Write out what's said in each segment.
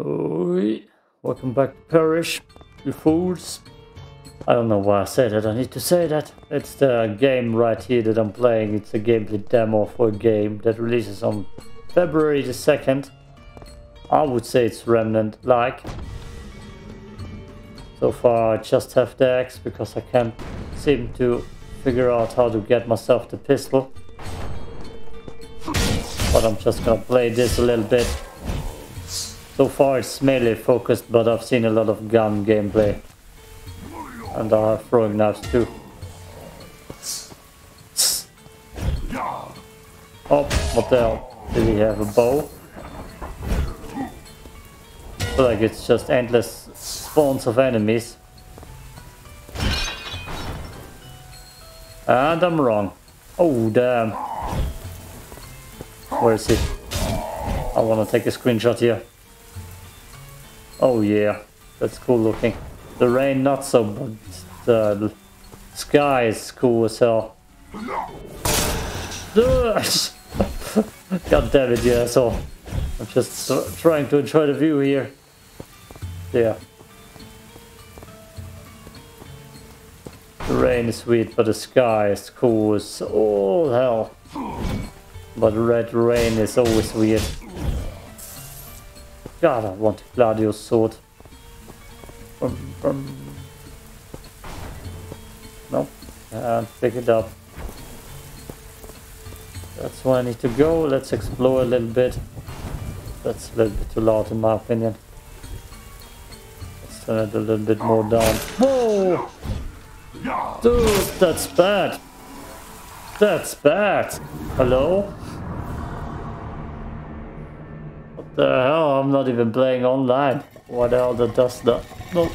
Oi. Welcome back to Perish, you fools. I don't know why I said that, I need to say that. It's the game right here that I'm playing. It's a gameplay demo for a game that releases on February the 2nd. I would say it's Remnant-like. So far I just have the axe because I can't seem to figure out how to get myself the pistol. But I'm just gonna play this a little bit. So far it's melee focused, but I've seen a lot of gun gameplay. And I have throwing knives too. Oh, what the hell? Did he have a bow? Feel like it's just endless spawns of enemies. And I'm wrong. Oh, damn. Where is he? I want to take a screenshot here. Oh yeah, that's cool looking. The rain not so, but the sky is cool as hell. God damn it, you asshole. I'm just trying to enjoy the view here. Yeah. The rain is sweet, but the sky is cool as all hell. But red rain is always weird. God, I want Gladio's sword. Um, um. Nope, and pick it up. That's where I need to go. Let's explore a little bit. That's a little bit too loud in my opinion. Let's turn it a little bit more down. Whoa! Dude, that's bad. That's bad. Hello? The hell? I'm not even playing online. What the hell that does that? No.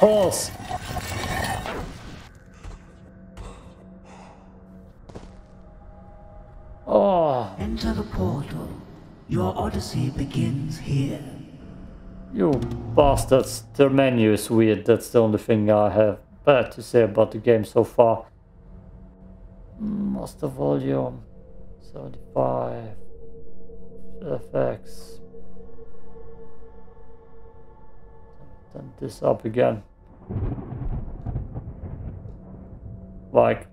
Horse! Oh. Enter the portal. Your odyssey begins here. You bastards. The menu is weird. That's the only thing I have bad to say about the game so far. Master volume 75 FX. Turn this up again. Like,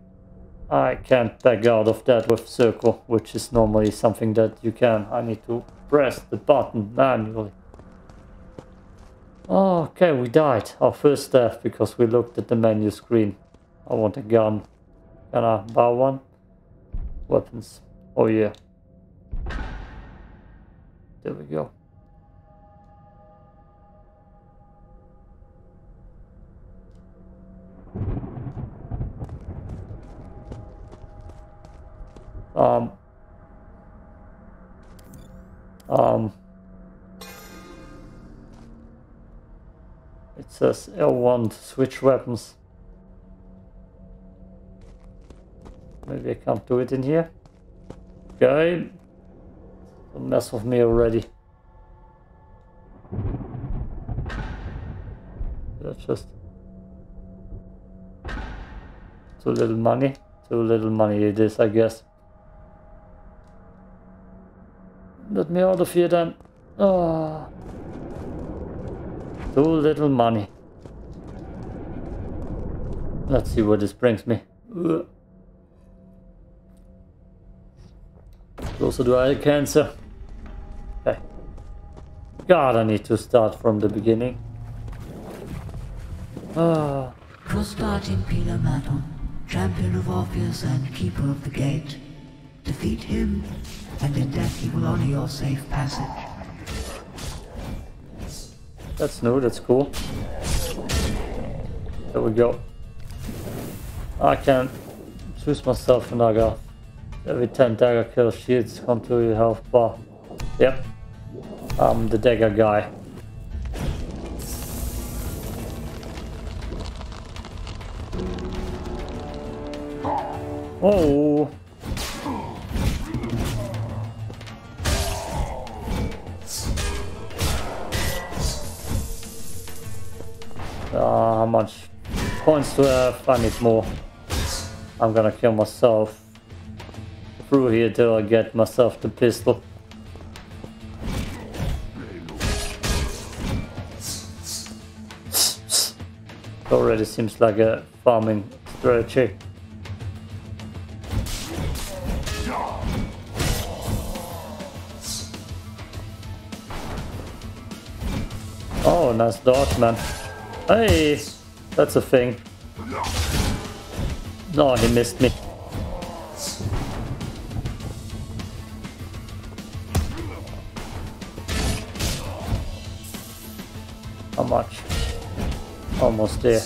I can't back out of that with circle, which is normally something that you can. I need to press the button manually. Okay, we died. Our first death because we looked at the menu screen. I want a gun. Can I buy one? Weapons. Oh yeah. There we go. Um. Um. It says L1 to switch weapons. Maybe I can't do it in here. Okay. Don't mess with me already. That's just too little money. Too little money it is, I guess. Let me out of here then. Oh. Too little money. Let's see where this brings me. Closer to eye cancer. Okay. God, I need to start from the beginning. Ah. Prostartin Pilamadon, champion of Orpheus and keeper of the gate. Defeat him, and in death he will honor your safe passage. That's new, that's cool. There we go. I can choose myself an dagger. Every 10 dagger kills shields come to your health bar. Yep. I'm the dagger guy. Oh. much points to have. I need more. I'm gonna kill myself through here till I get myself the pistol. It already seems like a farming strategy. Oh, nice dodge, man. Hey! That's a thing. No, he missed me. How much? Almost there.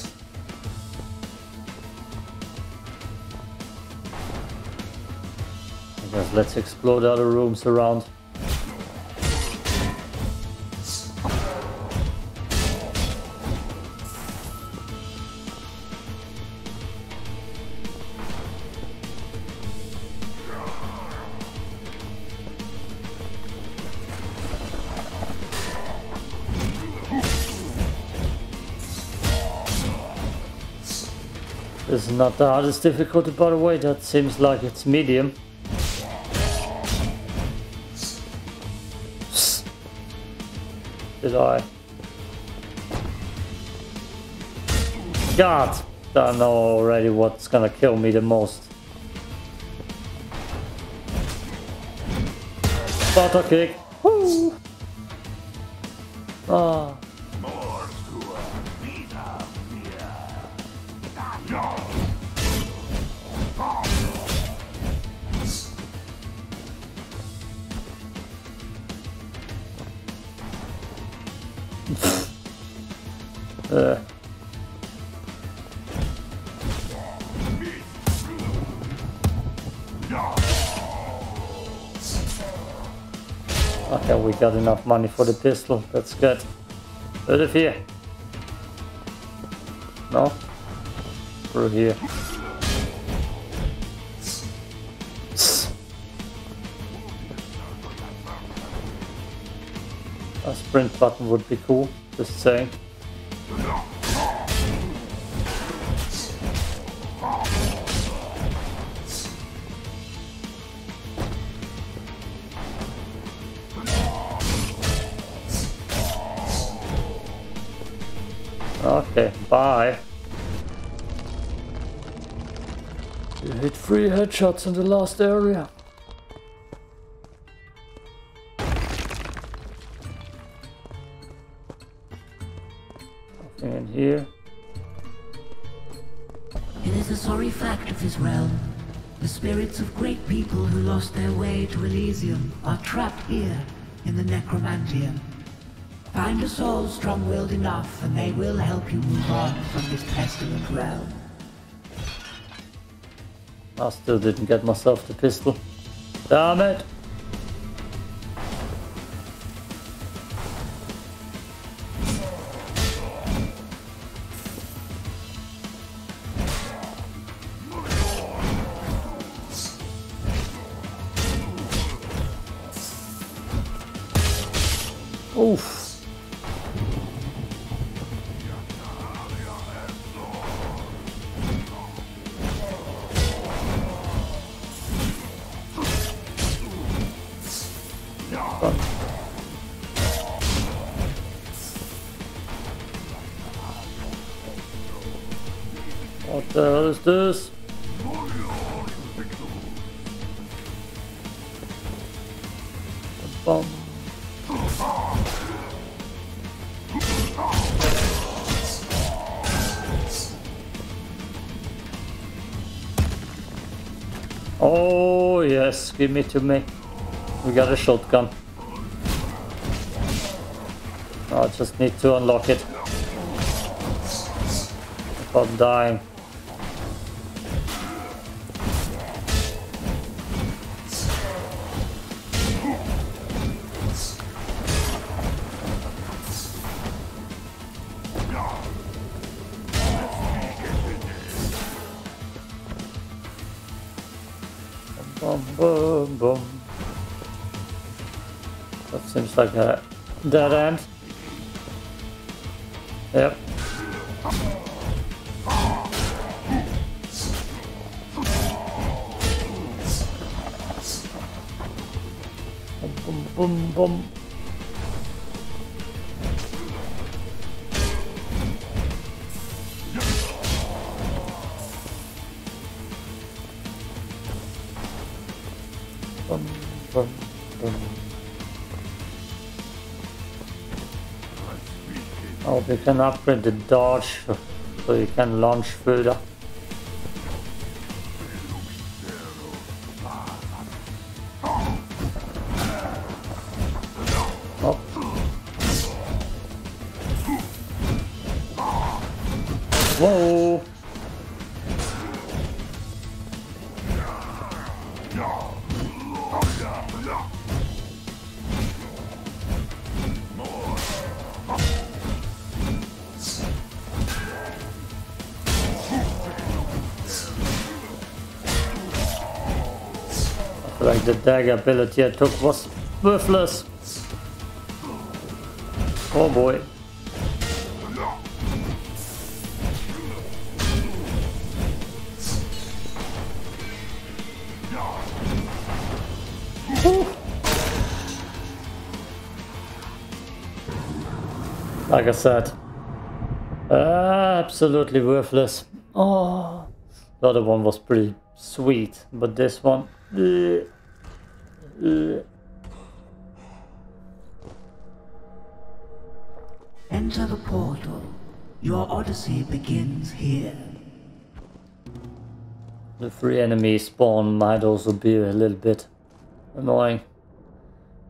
Let's explore the other rooms around. Not the hardest difficulty by the way, that seems like it's medium. Did I? God! I know already what's gonna kill me the most. Sparta kick! Woo! Ah. Okay, we got enough money for the pistol. That's good. Out of here. No? Through here. A sprint button would be cool, just saying. Okay, bye. You hit three headshots in the last area. Nothing in here. It is a sorry fact of this realm. The spirits of great people who lost their way to Elysium are trapped here in the Necromantium. Find a soul strong-willed enough and they will help you move on from this pestilent realm. I still didn't get myself the pistol. Damn it! What the hell is this? Oh yes, give me to me. We got a shotgun. I just need to unlock it. Without dying. That seems like a dead end. Yep. Boom, boom, boom, We can upgrade the dodge so you can launch further. Oh. Whoa! The dagger ability I took was worthless. Oh boy. Like I said, absolutely worthless. Oh, the other one was pretty sweet, but this one. uh, uh, Enter the portal. Your odyssey begins here. The free enemy spawn might also be a little bit annoying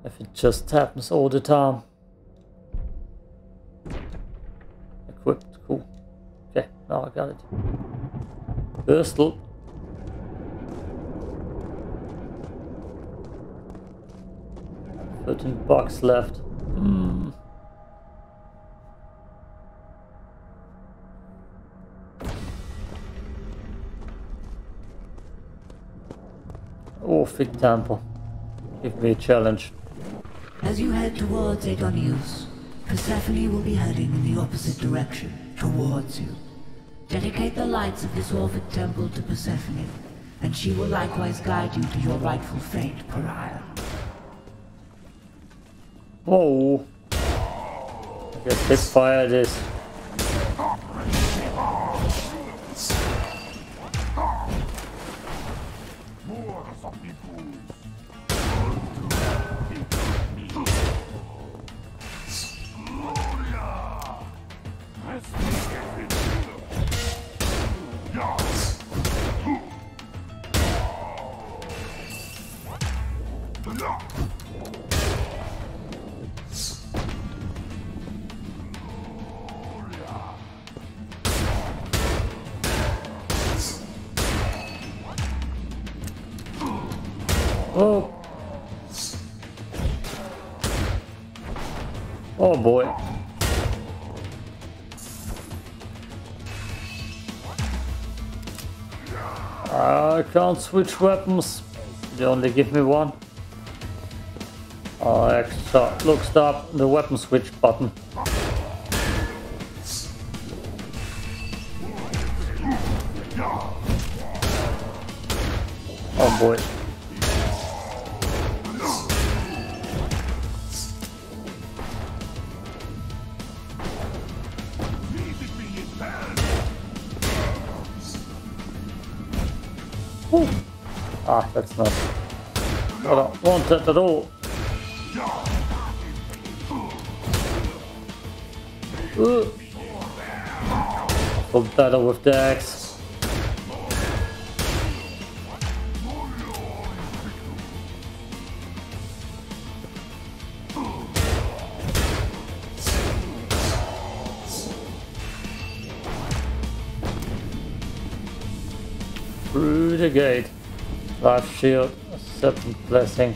if it just happens all the time. Equipped, cool. Okay, now I got it. Pistol. Thirteen bucks left. Hmm. Oh, Fig Temple. Give me a challenge. As you head towards Adonius, Persephone will be heading in the opposite direction, towards you. Dedicate the lights of this Orphic temple to Persephone, and she will likewise guide you to your rightful fate, Pariah. Whoa. I guess they fire this. Oh. Oh boy. I can't switch weapons. They only give me one. Oh, extra. Look, stop the weapon switch button. Ooh. Ah, that's not. I don't want that at all. Ooh. Full battle with the Through the gate. Life shield, serpent blessing.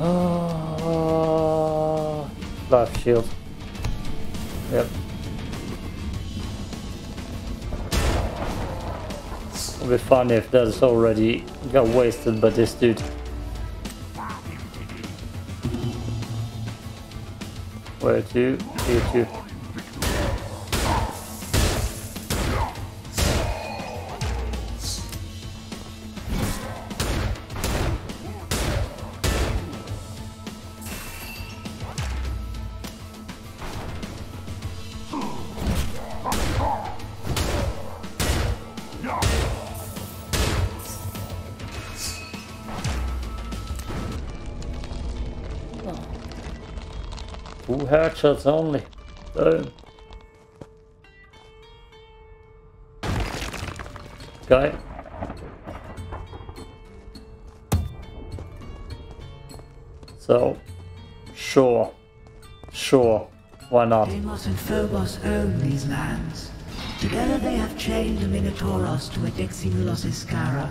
Ah, life shield. Yep. It'll be funny if that's already got wasted by this dude. Where to? Here to. Two headshots only. Damn. Guy. So, sure. Sure. Why not? Deimos and Phobos own these lands. Together they have chained the Minotauros to a Diximulos Iskara,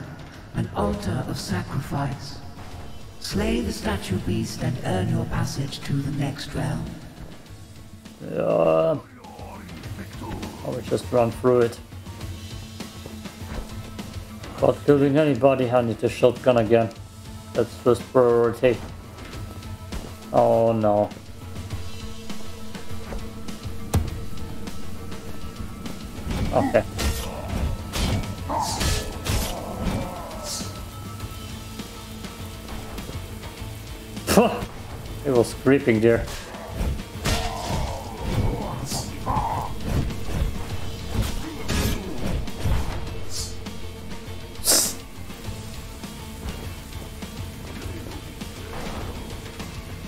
an altar of sacrifice. Slay the statue beast and earn your passage to the next realm. Yeah. Oh, I will just run through it. Without killing anybody, I need a shotgun again. That's first priority. Oh no. Okay. it was creeping there.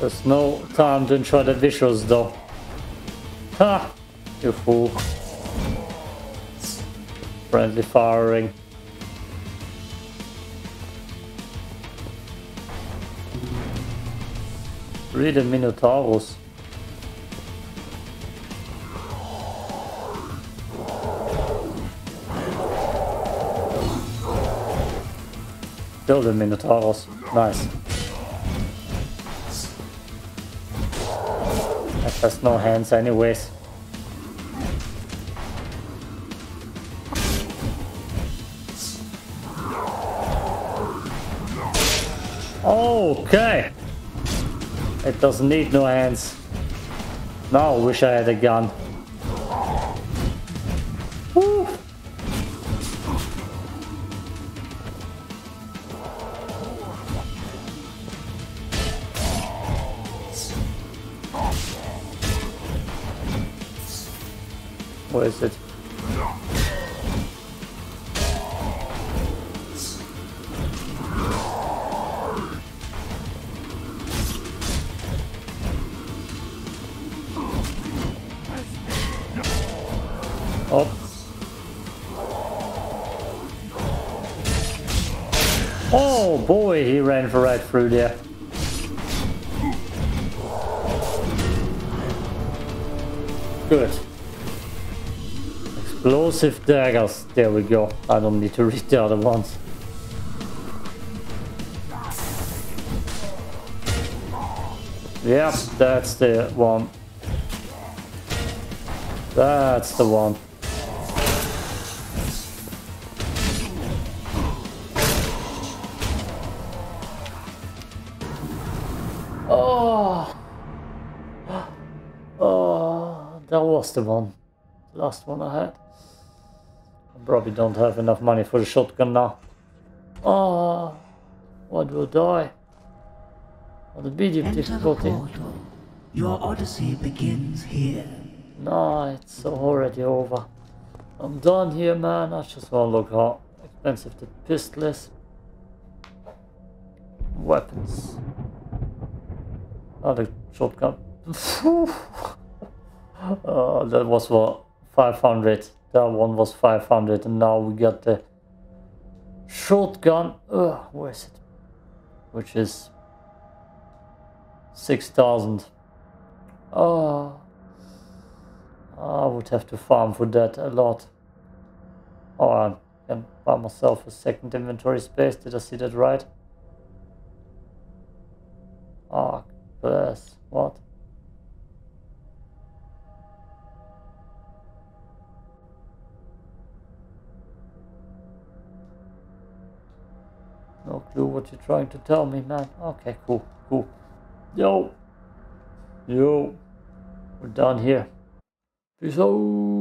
There's no time to enjoy the visuals though. Ha! You fool. Friendly firing. Read the Minotauros. Kill the Minotauros. Nice. Has no hands anyways. Okay. It doesn't need no hands. Now I wish I had a gun. Is it? Oh. Oh boy, he ran for right through there. Good. Explosive daggers. There we go. I don't need to read the other ones. Yep, that's the one. That's the one. Oh. Oh, that was the one. Last one I had. I probably don't have enough money for the shotgun now. Oh, what will die? On the medium Enter difficulty. portal. Your odyssey begins here. No, it's already over. I'm done here, man. I just want to look how expensive the pistol is. Weapons. Ah, Another shotgun. oh, that was what? 500. That one was 500, and now we got the shotgun. Ugh, where is it? Which is 6,000. Oh. I would have to farm for that a lot. Oh, I can buy myself a second inventory space. Did I see that right? Ah, bless. What? No clue what you're trying to tell me, man. Okay, cool, cool. Yo! Yo! We're done here. Peace out.